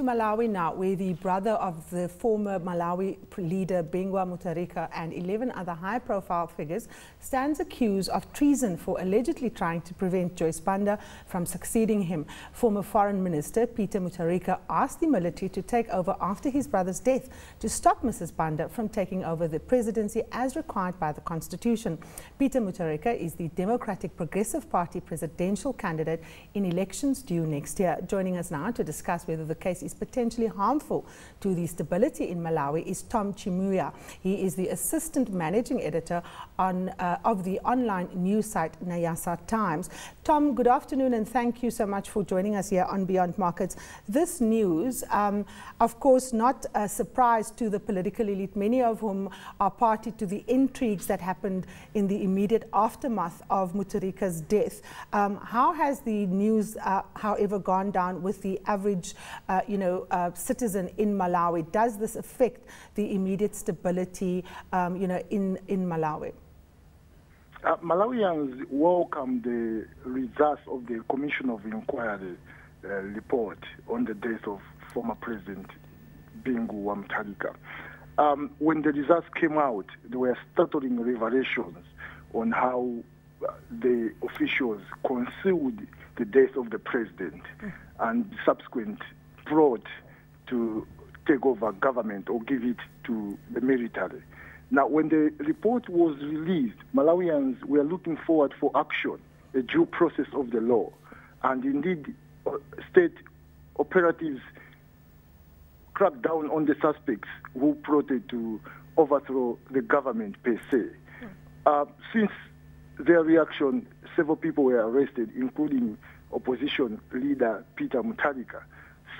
to Malawi now, where the brother of the former Malawi leader Bingu wa Mutharika and 11 other high-profile figures stands accused of treason for allegedly trying to prevent Joyce Banda from succeeding him. Former Foreign Minister Peter Mutharika asked the military to take over after his brother's death to stop Mrs. Banda from taking over the presidency as required by the constitution. Peter Mutharika is the Democratic Progressive Party presidential candidate in elections due next year. Joining us now to discuss whether the case is potentially harmful to the stability in Malawi is Thom Chiumia. He is the assistant managing editor on, uh, of the online news site Nyasa Times. Tom, good afternoon and thank you so much for joining us here on Beyond Markets. This news, um, of course, not a surprise to the political elite, many of whom are party to the intrigues that happened in the immediate aftermath of Mutharika's death. Um, how has the news, uh, however, gone down with the average uh, you know, uh, citizen in Malawi? Does this affect the immediate stability, um, you know, in, in Malawi? Uh, Malawians welcome the results of the Commission of Inquiry uh, report on the death of former President Bingu Mutharika. Um, when the results came out, there were startling revelations on how uh, the officials concealed the death of the president mm. and subsequent brought to take over government or give it to the military. Now, when the report was released, Malawians were looking forward for action, a due process of the law. And indeed, uh, state operatives cracked down on the suspects who plotted to overthrow the government per se. Mm. Uh, since their reaction, several people were arrested, including opposition leader Peter Mutharika.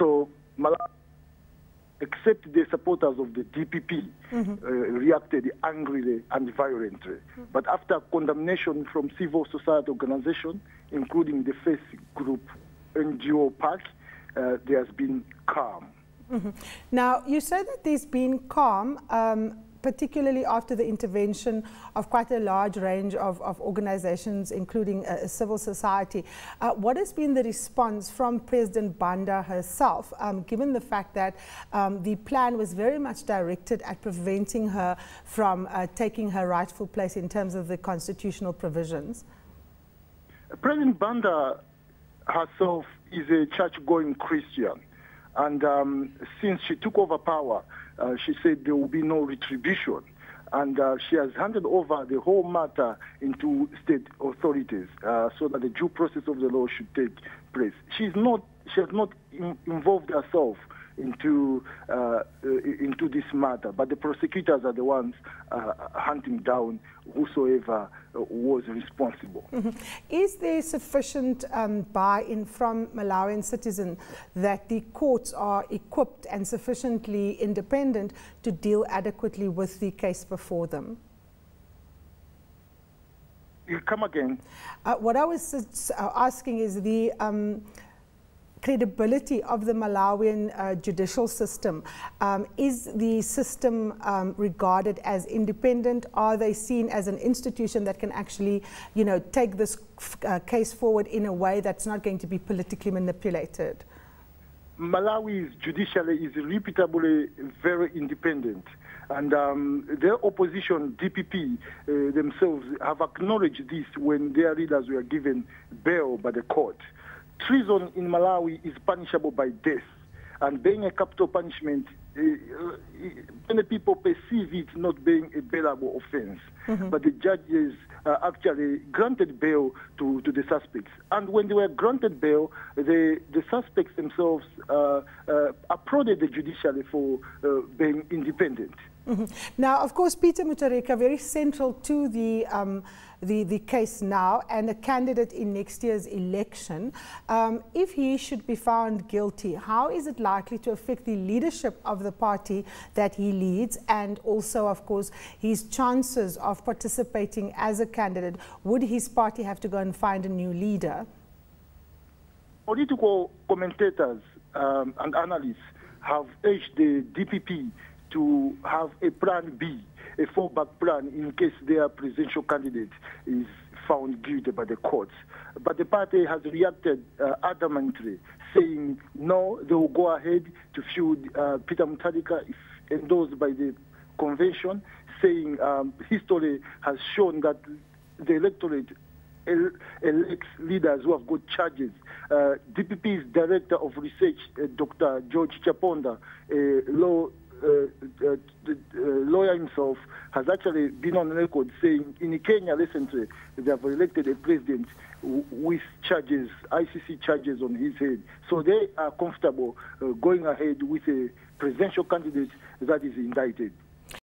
So Malawi, except the supporters of the DPP, mm-hmm. uh, reacted angrily and violently. Mm-hmm. But after condemnation from civil society organizations, including the FACE group, NGO PAC, uh, there has been calm. Mm-hmm. Now, you said that there's been calm. Um, particularly after the intervention of quite a large range of, of organizations, including uh, civil society. Uh, what has been the response from President Banda herself, um, given the fact that um, the plan was very much directed at preventing her from uh, taking her rightful place in terms of the constitutional provisions? President Banda herself is a church-going Christian. And um, since she took over power, uh, she said there will be no retribution. And uh, she has handed over the whole matter into state authorities uh, so that the due process of the law should take place. She's not, she has not in, involved herself into uh, into this matter. But the prosecutors are the ones uh, hunting down whosoever was responsible. Mm -hmm. Is there sufficient um, buy-in from Malawian citizens that the courts are equipped and sufficiently independent to deal adequately with the case before them? You come again. Uh, what I was asking is the um, credibility of the Malawian uh, judicial system. Um, is the system um, regarded as independent? Are they seen as an institution that can actually, you know, take this uh, case forward in a way that's not going to be politically manipulated? Malawi's judiciary is reputably very independent. And um, their opposition, DPP, uh, themselves have acknowledged this when their leaders were given bail by the court treason in Malawi is punishable by death. And being a capital punishment, uh, many people perceive it not being a bailable offense. Mm-hmm. But the judges uh, actually granted bail to, to the suspects. And when they were granted bail, the, the suspects themselves uh, uh applauded the judiciary for uh, being independent. Mm-hmm. Now, of course, Peter Mutharika, very central to the, um, the, the case now and a candidate in next year's election. Um, if he should be found guilty, how is it likely to affect the leadership of the party that he leads and also, of course, his chances of participating as a candidate? Would his party have to go and find a new leader? Political commentators um, and analysts have urged the DPP to have a plan B, a fallback plan in case their presidential candidate is found guilty by the courts. But the party has reacted uh, adamantly, saying no, they will go ahead to feud uh, Peter Mutharika if endorsed by the convention, saying um, history has shown that the electorate elects leaders who have got charges. Uh, DPP's director of research, uh, Dr. George Chaponda, a law uh, uh, the uh, lawyer himself has actually been on record saying in Kenya recently they have elected a president with charges, ICC charges on his head. So they are comfortable uh, going ahead with a presidential candidate that is indicted.